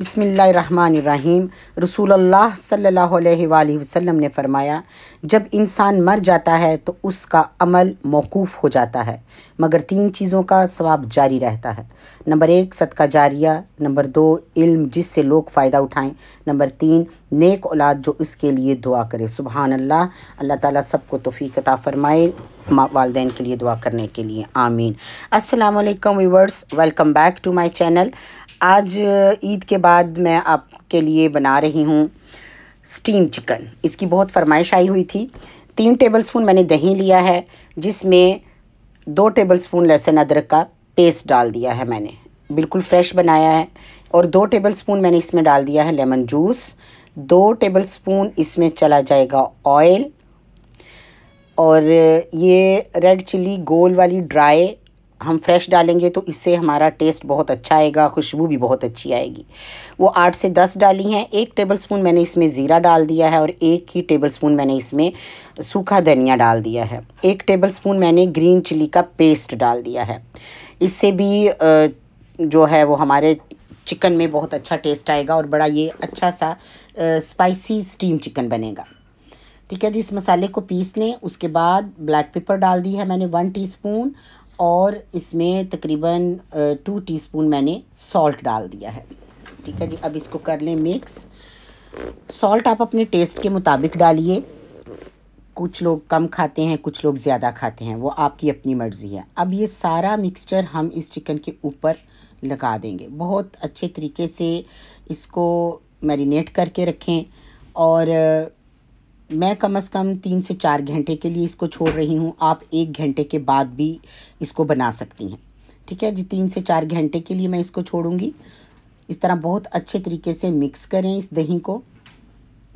बिसमीम अलैहि वसल्लम ने फरमाया, जब इंसान मर जाता है तो उसका अमल मौकूफ़ हो जाता है, मगर तीन चीज़ों का सवाब जारी रहता है। नंबर एक, सदका जारिया। नंबर दो, इल्म, जिससे लोग फ़ायदा उठाएँ। नंबर तीन नेक औलाद जो इसके लिए दुआ करे। सुबहान अल्लाह अल्लाह ताला सबको तोफ़ी फ़रमाए वालदेन के लिए दुआ करने के लिए। आमीन। अस्सलाम वालेकुम viewers welcome back to my channel. आज ईद के बाद मैं आपके लिए बना रही हूँ स्टीम चिकन। इसकी बहुत फरमाइश आई हुई थी। तीन टेबलस्पून मैंने दही लिया है, जिसमें दो टेबलस्पून लहसुन अदरक का पेस्ट डाल दिया है मैंने। बिल्कुल फ्रेश बनाया है। और दो टेबलस्पून मैंने इसमें डाल दिया है लेमन जूस। दो टेबलस्पून इसमें चला जाएगा ऑयल। और ये रेड चिल्ली गोल वाली ड्राई हम फ्रेश डालेंगे तो इससे हमारा टेस्ट बहुत अच्छा आएगा, खुशबू भी बहुत अच्छी आएगी। वो आठ से दस डाली हैं, एक टेबलस्पून मैंने इसमें ज़ीरा डाल दिया है और एक ही टेबलस्पून मैंने इसमें सूखा धनिया डाल दिया है। एक टेबलस्पून मैंने ग्रीन चिली का पेस्ट डाल दिया है। इससे भी जो है वो हमारे चिकन में बहुत अच्छा टेस्ट आएगा और बड़ा ये अच्छा सा स्पाइसी स्टीम चिकन बनेगा। ठीक है जी, इस मसाले को पीस लें, उसके बाद ब्लैक पेपर डाल दी है मैंने वन टीस्पून और इसमें तकरीबन टू टीस्पून मैंने सॉल्ट डाल दिया है। ठीक है जी, अब इसको कर लें मिक्स सॉल्ट आप अपने टेस्ट के मुताबिक डालिए। कुछ लोग कम खाते हैं, कुछ लोग ज़्यादा खाते हैं, वो आपकी अपनी मर्ज़ी है। अब ये सारा मिक्सचर हम इस चिकन के ऊपर लगा देंगे। बहुत अच्छे तरीके से इसको मैरिनेट करके रखें और मैं कम अज़ कम तीन से चार घंटे के लिए इसको छोड़ रही हूँ। आप एक घंटे के बाद भी इसको बना सकती हैं। ठीक है जी? तीन से चार घंटे के लिए मैं इसको छोड़ूँगी। इस तरह बहुत अच्छे तरीके से मिक्स करें इस दही को,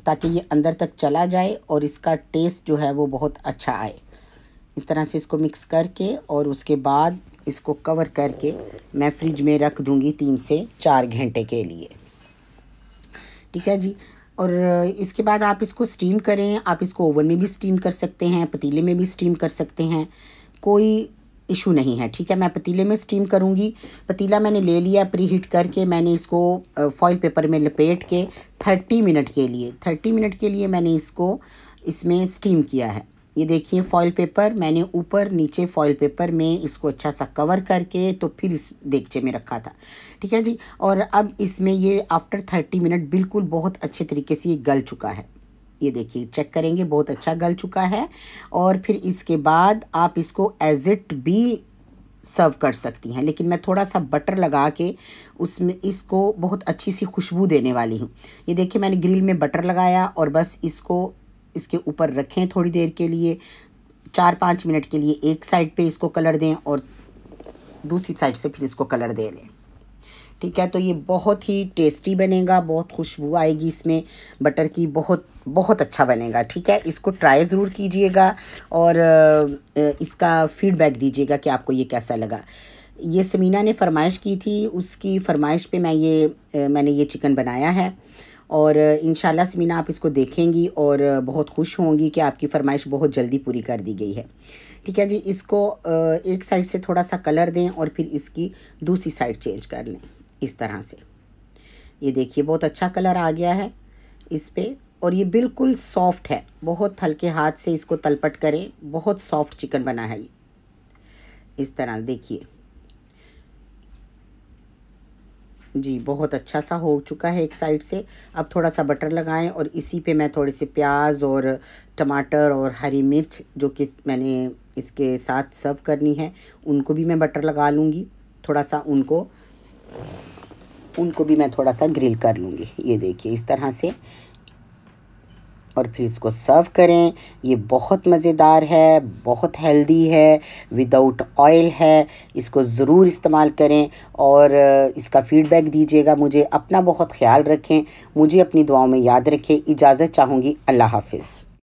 ताकि ये अंदर तक चला जाए और इसका टेस्ट जो है वो बहुत अच्छा आए। इस तरह से इसको मिक्स करके और उसके बाद इसको कवर करके मैं फ्रिज में रख दूँगी तीन से चार घंटे के लिए। ठीक है जी। और इसके बाद आप इसको स्टीम करें, आप इसको ओवन में भी स्टीम कर सकते हैं, पतीले में भी स्टीम कर सकते हैं, कोई इशू नहीं है, ठीक है। मैं पतीले में स्टीम करूँगी। पतीला मैंने ले लिया प्री हीट करके, मैंने इसको फॉइल पेपर में लपेट के थर्टी मिनट के लिए थर्टी मिनट के लिए मैंने इसको इसमें स्टीम किया है। ये देखिए फॉइल पेपर मैंने ऊपर नीचे फॉइल पेपर में इसको अच्छा सा कवर करके तो फिर इस देगचे में रखा था। ठीक है जी? और अब इसमें ये आफ्टर थर्टी मिनट बिल्कुल बहुत अच्छे तरीके से ये गल चुका है। ये देखिए चेक करेंगे, बहुत अच्छा गल चुका है। और फिर इसके बाद आप इसको एज इट भी सर्व कर सकती हैं। लेकिन मैं थोड़ा सा बटर लगा के उसमें इसको बहुत अच्छी सी खुशबू देने वाली हूँ। ये देखिए, मैंने ग्रिल में बटर लगाया और बस इसको इसके ऊपर रखें थोड़ी देर के लिए चार पाँच मिनट के लिए एक साइड पे इसको कलर दें और दूसरी साइड से फिर इसको कलर दे लें। ठीक है तो ये बहुत ही टेस्टी बनेगा, बहुत खुशबू आएगी इसमें। बटर की बहुत बहुत अच्छा बनेगा, ठीक है? इसको ट्राई ज़रूर कीजिएगा और इसका फीडबैक दीजिएगा कि आपको ये कैसा लगा। ये समीना ने फरमाइश की थी, उसकी फरमाइश पे मैं ये मैंने ये चिकन बनाया है। और इन समीना आप इसको देखेंगी और बहुत खुश होंगी कि आपकी फरमाइश बहुत जल्दी पूरी कर दी गई है। ठीक है जी, इसको एक साइड से थोड़ा सा कलर दें और फिर इसकी दूसरी साइड चेंज कर लें, इस तरह से। ये देखिए, बहुत अच्छा कलर आ गया है इस पर और ये बिल्कुल सॉफ्ट है। बहुत हल्के हाथ से इसको तलपट करें, बहुत सॉफ्ट चिकन बना है ये। इस तरह, देखिए। जी, बहुत अच्छा सा हो चुका है एक साइड से। अब थोड़ा सा बटर लगाएँ और इसी पे मैं थोड़े से प्याज और टमाटर और हरी मिर्च जो कि मैंने इसके साथ सर्व करनी है, उनको भी मैं बटर लगा लूँगी। थोड़ा सा उनको उनको भी मैं थोड़ा सा ग्रिल कर लूँगी। ये देखिए, इस तरह से और फिर इसको सर्व करें। ये बहुत मज़ेदार है, बहुत हेल्दी है विदाउट ऑयल है। इसको ज़रूर इस्तेमाल करें और इसका फ़ीडबैक दीजिएगा मुझे। अपना बहुत ख्याल रखें। मुझे अपनी दुआओं में याद रखें। इजाज़त चाहूँगी। अल्लाह हाफिज़।